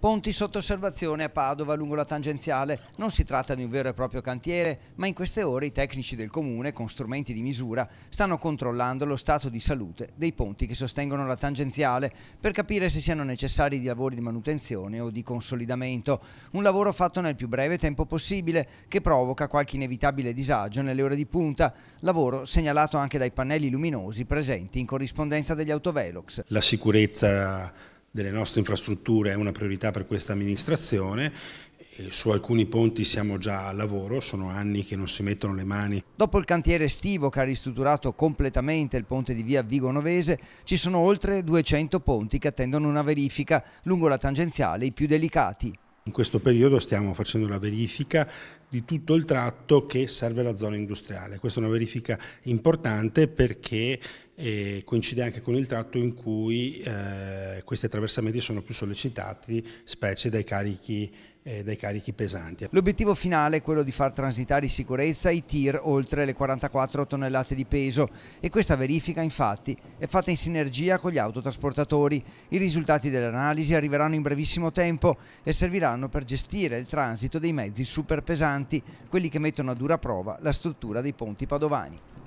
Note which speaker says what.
Speaker 1: Ponti sotto osservazione a Padova lungo la tangenziale. Non si tratta di un vero e proprio cantiere, ma in queste ore i tecnici del comune, con strumenti di misura, stanno controllando lo stato di salute dei ponti che sostengono la tangenziale per capire se siano necessari lavori di manutenzione o di consolidamento. Un lavoro fatto nel più breve tempo possibile che provoca qualche inevitabile disagio nelle ore di punta. Lavoro segnalato anche dai pannelli luminosi presenti in corrispondenza degli autovelox.
Speaker 2: La sicurezza delle nostre infrastrutture è una priorità per questa amministrazione su alcuni ponti siamo già a lavoro, sono anni che non si mettono le mani.
Speaker 1: Dopo il cantiere estivo che ha ristrutturato completamente il ponte di via Vigo Novese, ci sono oltre 200 ponti che attendono una verifica lungo la tangenziale, i più delicati.
Speaker 2: In questo periodo stiamo facendo la verifica di tutto il tratto che serve alla zona industriale. Questa è una verifica importante perché eh, coincide anche con il tratto in cui eh, questi attraversamenti sono più sollecitati, specie dai carichi, eh, dai carichi pesanti.
Speaker 1: L'obiettivo finale è quello di far transitare in sicurezza i tir oltre le 44 tonnellate di peso e questa verifica infatti è fatta in sinergia con gli autotrasportatori. I risultati dell'analisi arriveranno in brevissimo tempo e serviranno per gestire il transito dei mezzi super pesanti, quelli che mettono a dura prova la struttura dei ponti padovani.